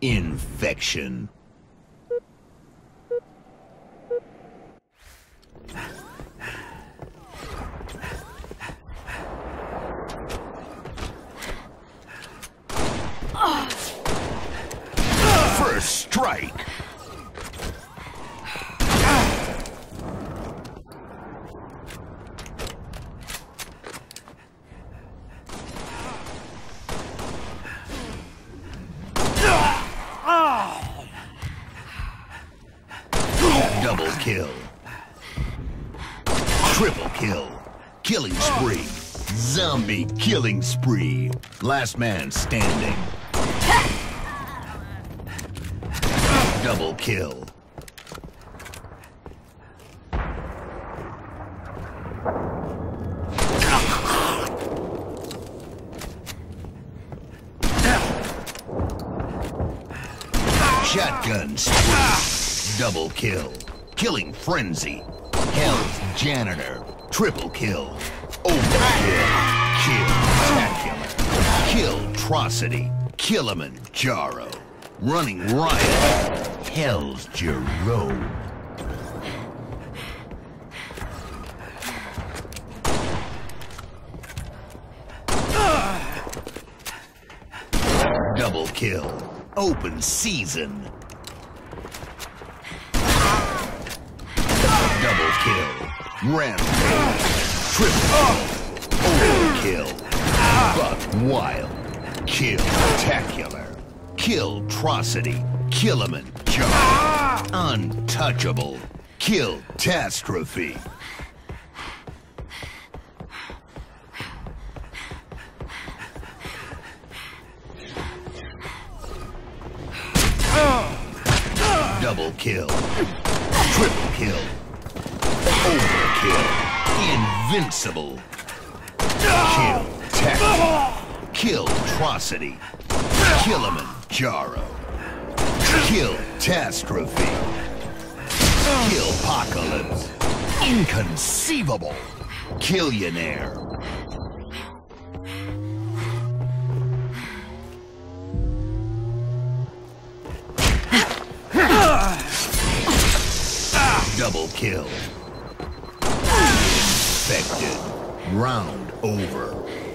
Infection. First strike. Double kill. Triple kill. Killing spree. Zombie killing spree. Last man standing. Double kill. Shotgun spree. Double kill. Killing frenzy. Hell's janitor. Triple kill. Overkill. Kill. Spectacular. Kill Trocity. Killimanjaro. Running riot. Hell's Jerome. Double kill. Open season. Kill. Rampage. Triple. Overkill. Buck Wild. Kill. Spectacular. Kill Trocity. Killimanjaro. Untouchable. Kill Catastrophe. Double kill. Triple kill. Overkill. Invincible. Kill Tech. Kill Trocity. Killimanjaro. Kill Catastrophe. Kill Apocalypse. Inconceivable. Killionaire. Double kill. Infected. Round over.